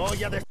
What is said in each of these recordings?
Voy a des-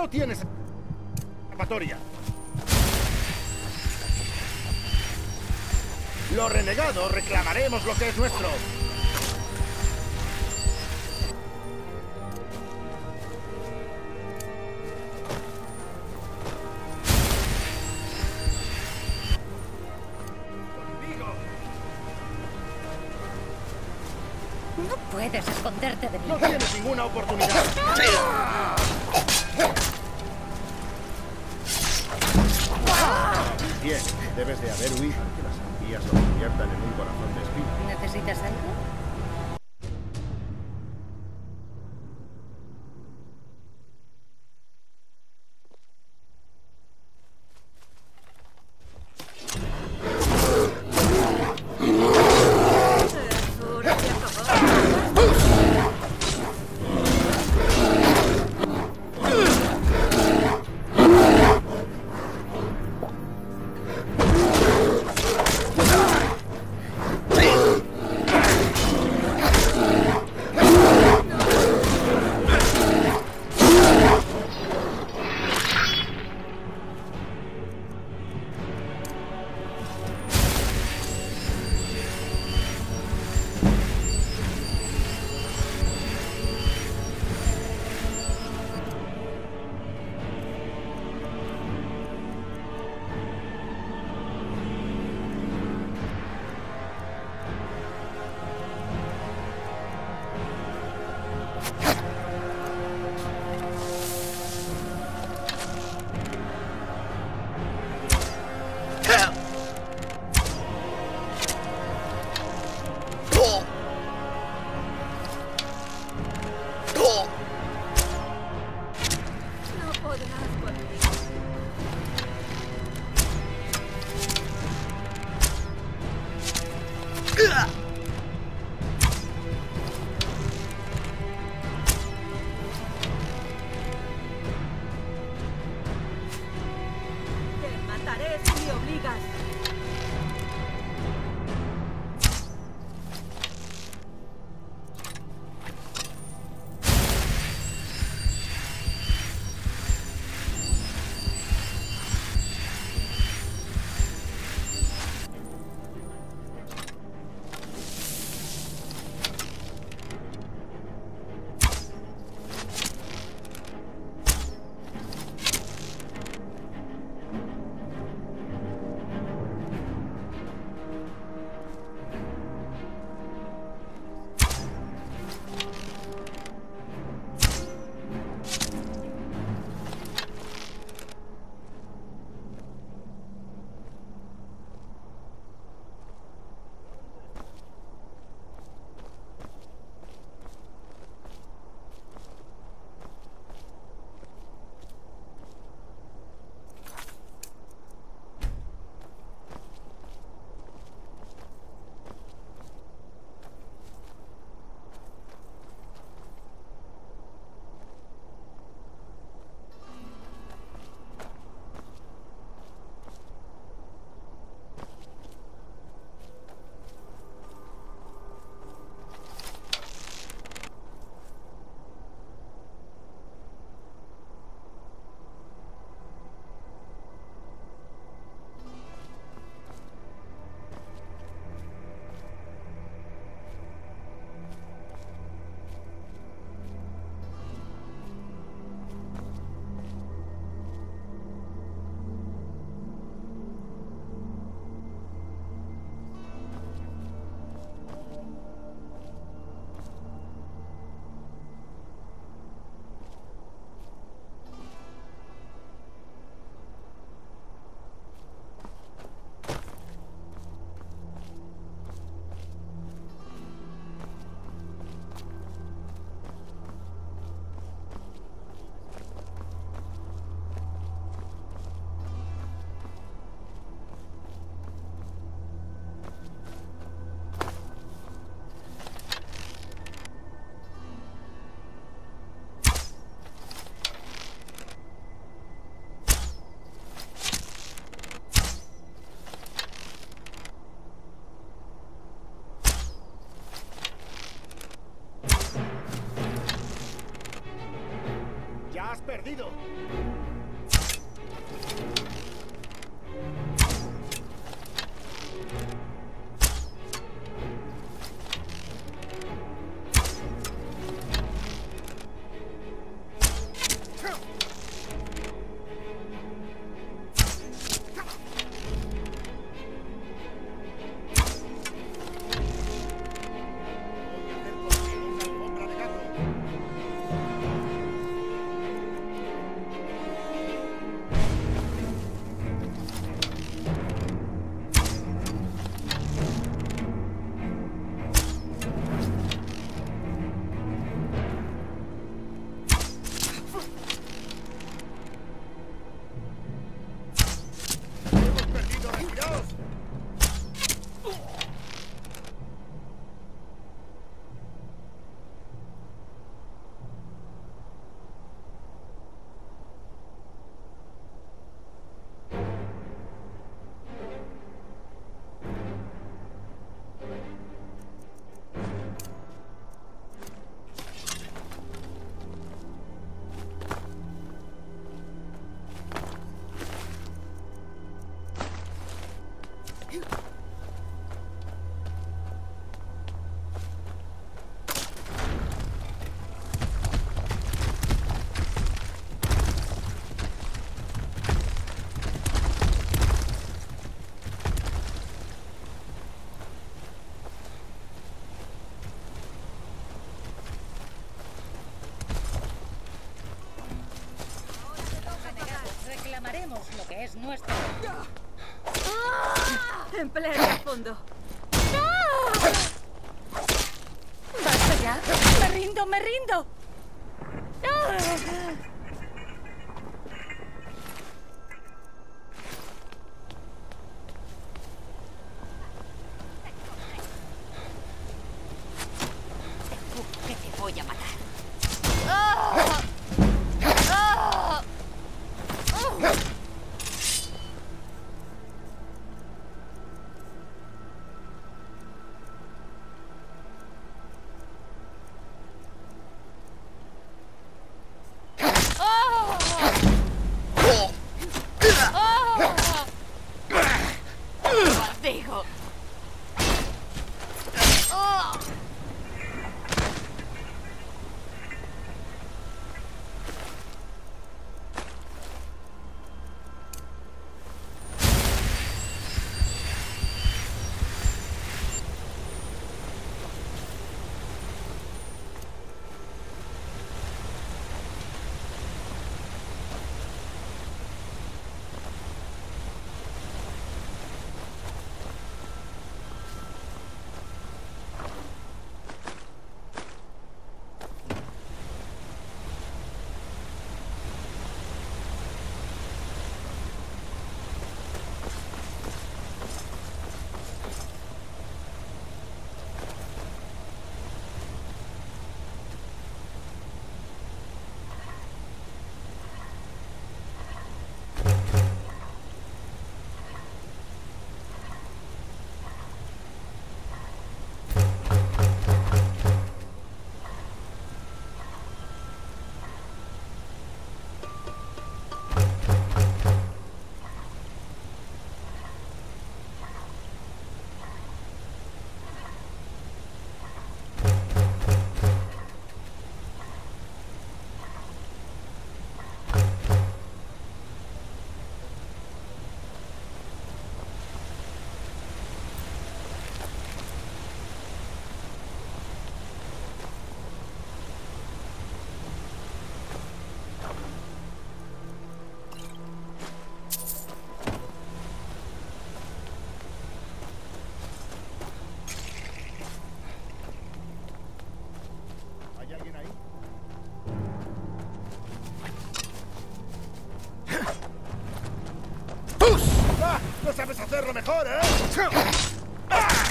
No tienes escapatoria. Los renegados reclamaremos lo que es nuestro. No puedes esconderte de mí. No tienes ninguna oportunidad. Bien, debes de haber huido. Que las arpías lo conviertan en un corazón de espino. ¿Necesitas algo? perdido. Lo que es nuestro. ¡Ah! ¡En pleno fondo. hacerlo mejor, ¿eh? ¡Ah!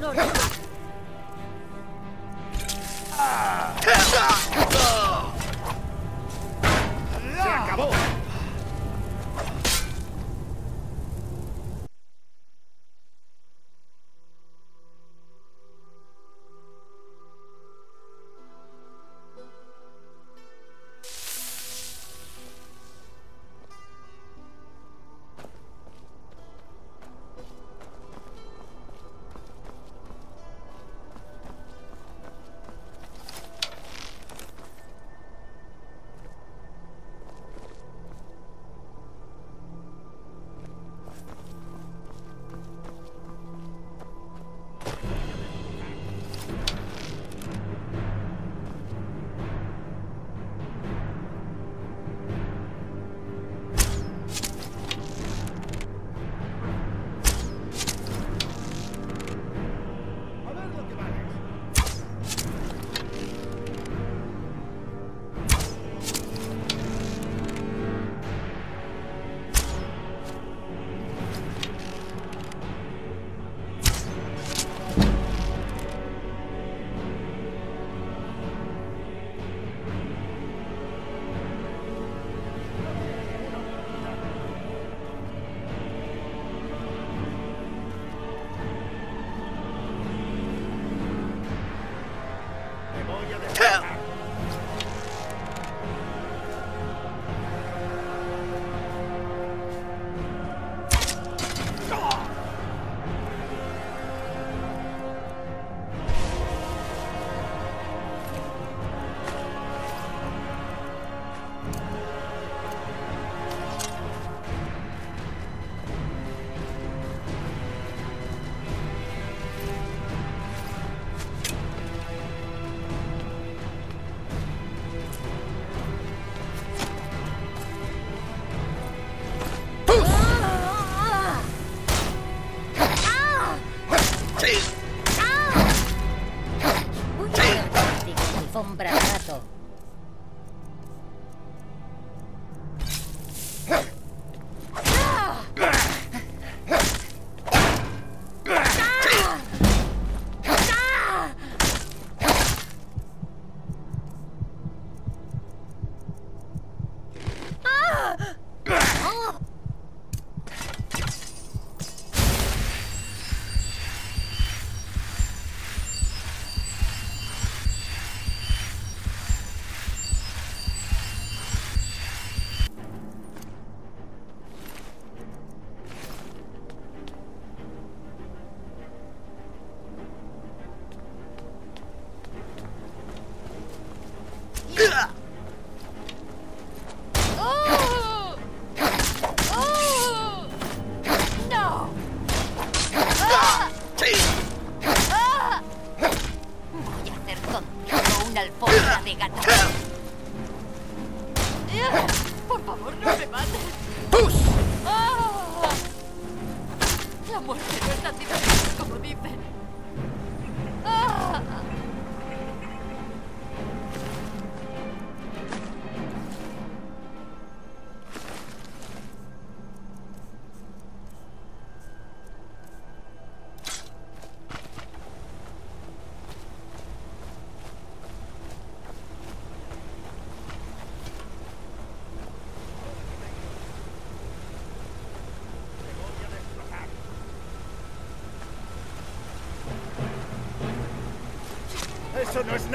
los.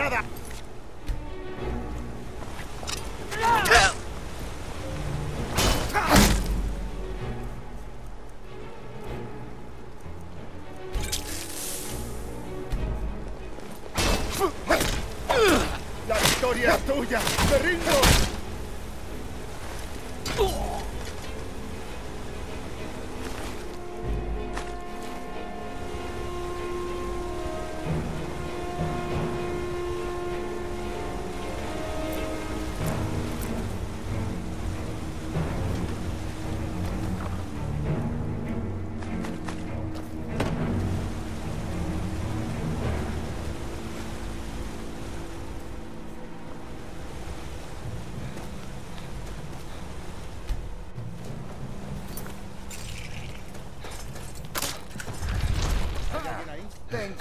¡La victoria es tuya! ¡Me rindo!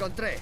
Encontré.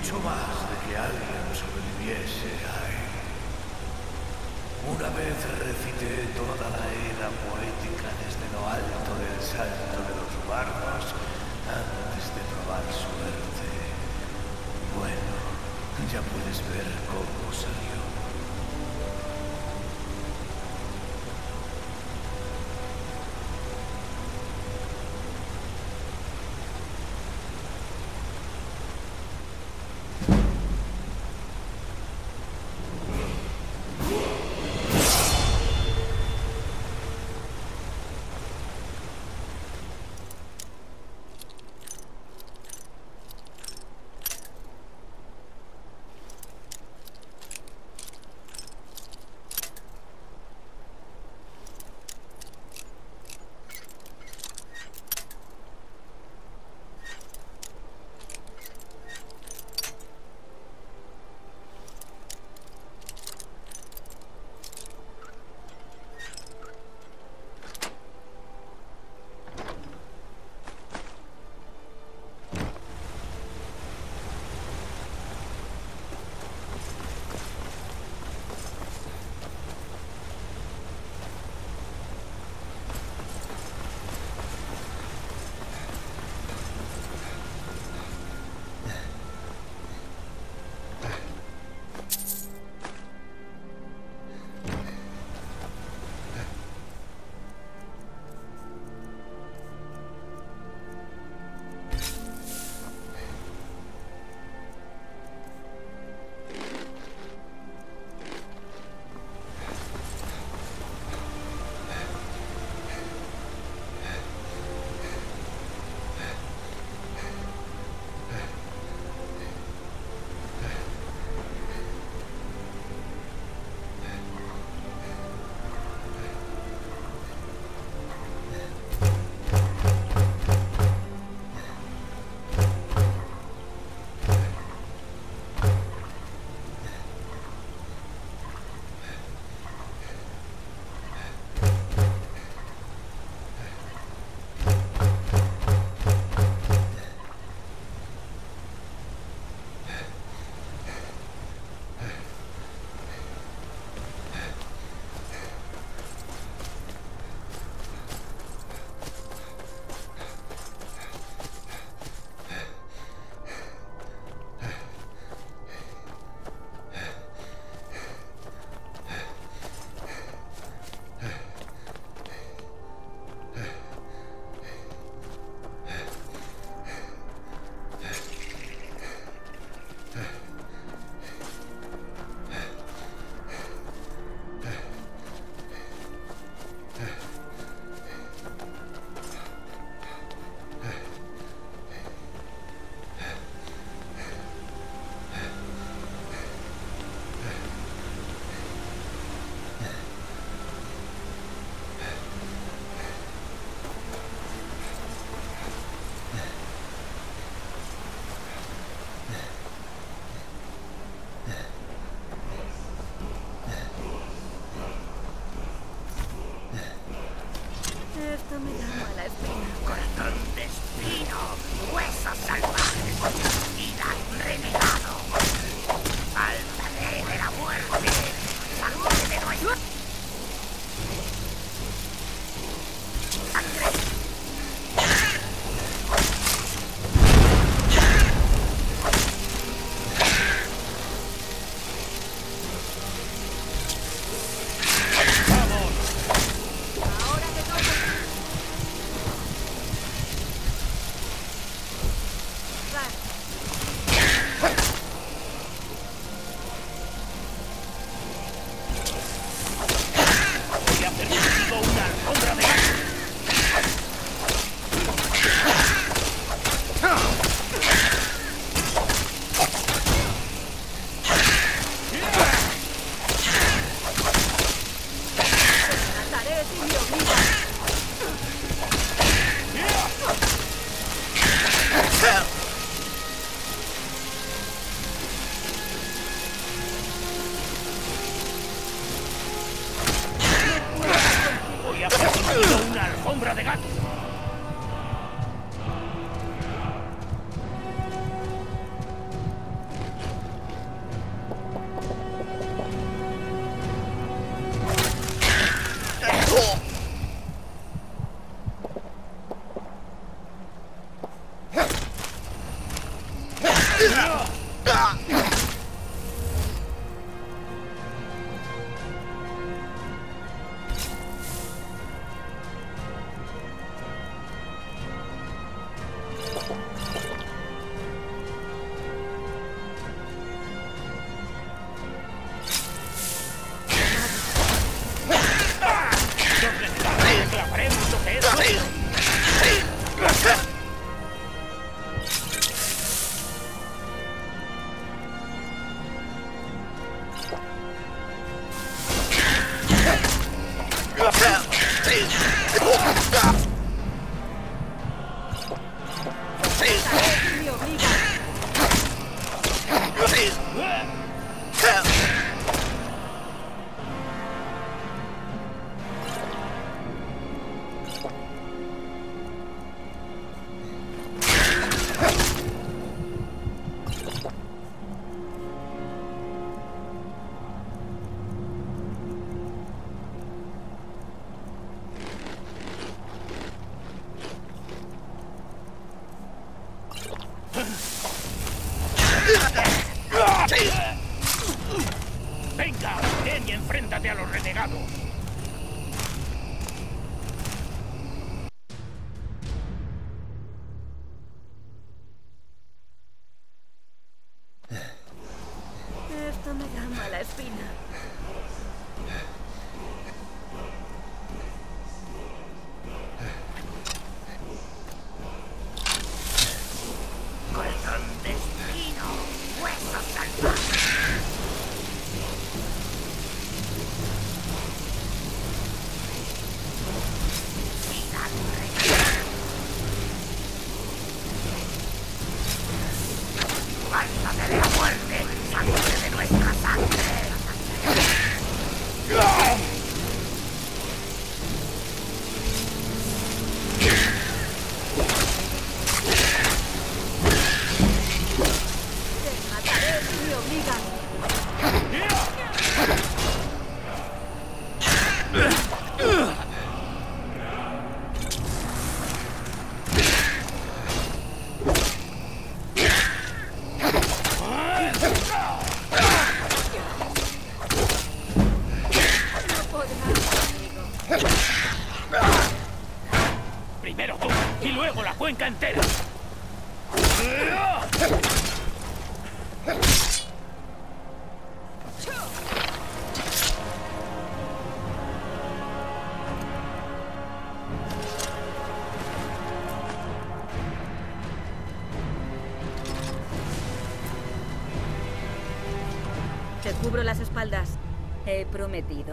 Mucho más de que alguien sobreviviese a él. Una vez recité toda la era poética desde lo alto del salto de los bardos antes de probar suerte. Bueno, ya puedes ver cómo salió.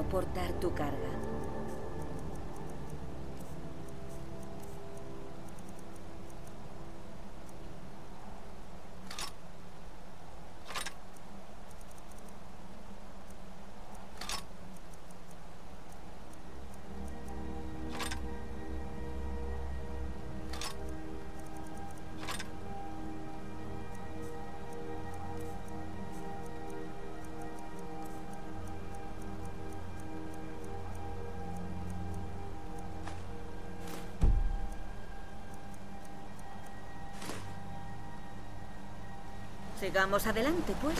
Prometido portar tu carga. Sigamos adelante, pues.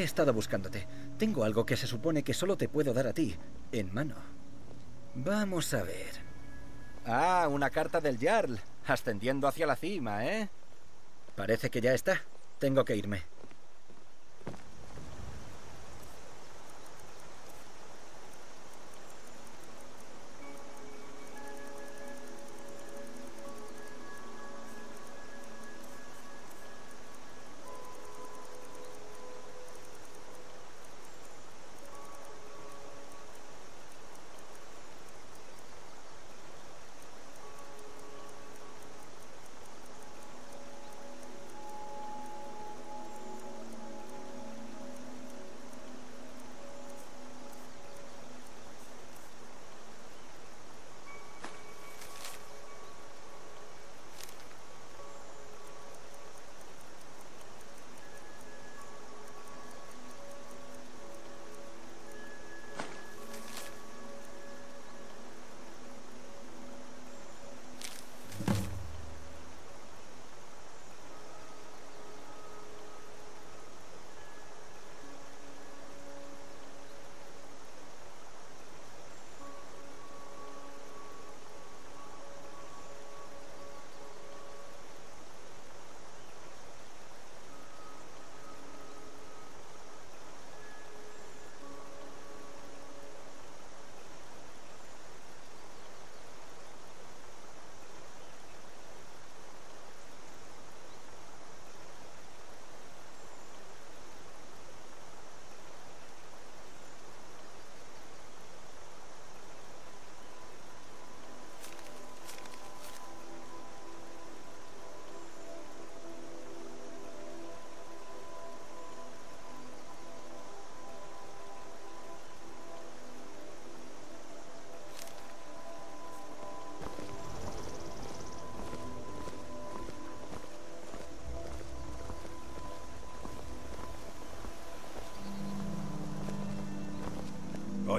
He estado buscándote. Tengo algo que se supone que solo te puedo dar a ti, en mano. Vamos a ver. Ah, una carta del Jarl, ascendiendo hacia la cima, ¿eh? Parece que ya está. Tengo que irme.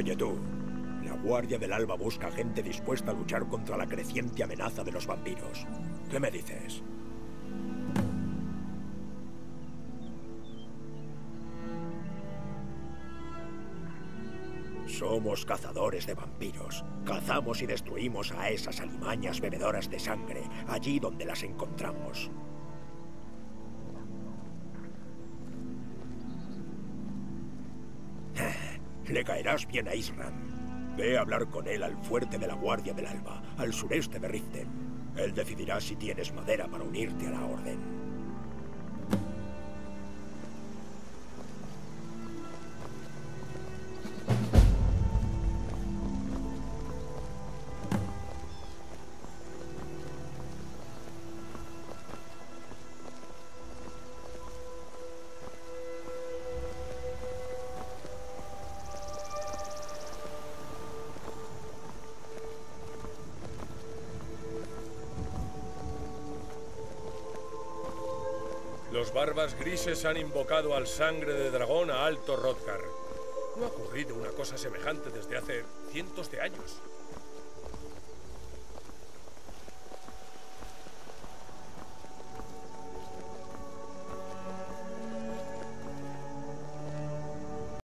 Oye tú, la Guardia del Alba busca gente dispuesta a luchar contra la creciente amenaza de los vampiros. ¿Qué me dices? Somos cazadores de vampiros. Cazamos y destruimos a esas alimañas bebedoras de sangre, allí donde las encontramos. Le caerás bien a Isran. Ve a hablar con él al fuerte de la Guardia del Alba, al sureste de Riften. Él decidirá si tienes madera para unirte a la Orden. Barbas grises han invocado al sangre de dragón a Alto Rodgar. No ha ocurrido una cosa semejante desde hace cientos de años.